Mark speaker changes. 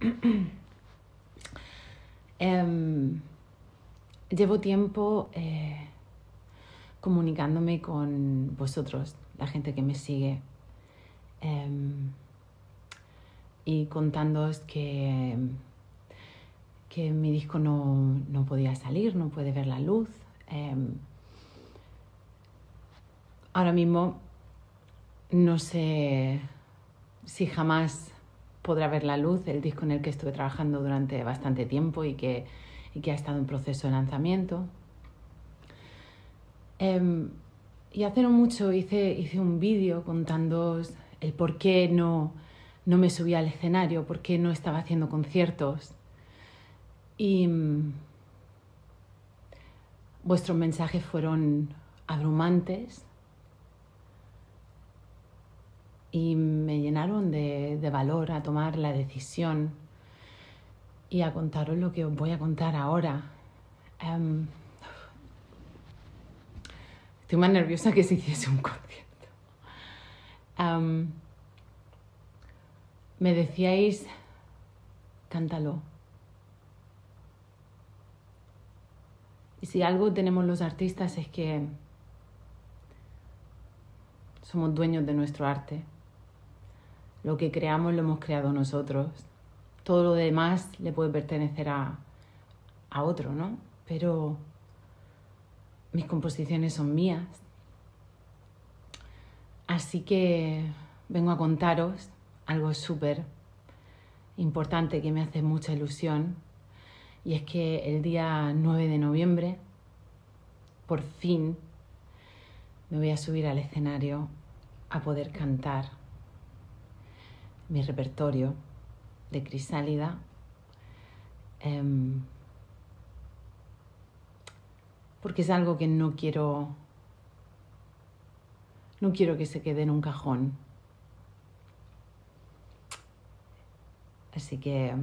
Speaker 1: Em, llevo tiempo eh, comunicándome con vosotros, la gente que me sigue, em, y contándoos que, que mi disco no, no, podía salir, no puede ver la luz. Em, ahora mismo no sé si jamás podrá ver la luz el disco en el que estuve trabajando durante bastante tiempo y que, y que ha estado en proceso de lanzamiento. Eh, y hace no mucho hice, hice un vídeo contando el por qué no, no me subía al escenario, por qué no estaba haciendo conciertos. Y mm, vuestros mensajes fueron abrumantes y me llenaron de, de, valor a tomar la decisión y a contaros lo que os voy a contar ahora. Um, estoy más nerviosa que si hiciese un concierto. Um, me decíais, cántalo. Y si algo tenemos los artistas es que somos dueños de nuestro arte. Lo que creamos lo hemos creado nosotros. Todo lo demás le puede pertenecer a, a otro, ¿no? Pero mis composiciones son mías. Así que vengo a contaros algo súper importante que me hace mucha ilusión. Y es que el día 9 de noviembre, por fin, me voy a subir al escenario a poder cantar mi repertorio de Crisálida. Eh, porque es algo que no quiero, no quiero que se quede en un cajón. Así que